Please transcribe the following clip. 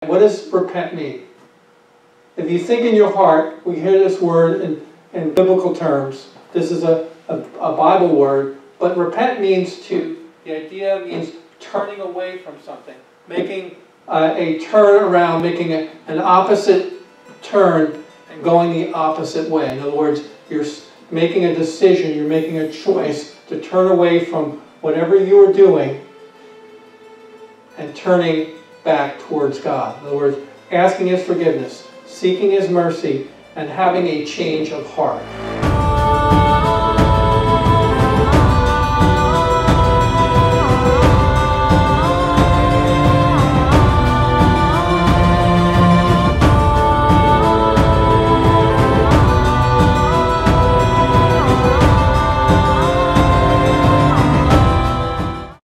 What does repent mean? If you think in your heart, we hear this word in, in biblical terms. This is a, a, a Bible word, but repent means to. The idea means turning away from something, making uh, a turn around, making a, an opposite turn and going the opposite way. In other words, you're making a decision, you're making a choice to turn away from whatever you are doing and turning back towards God. In other words, asking His forgiveness, seeking His mercy, and having a change of heart.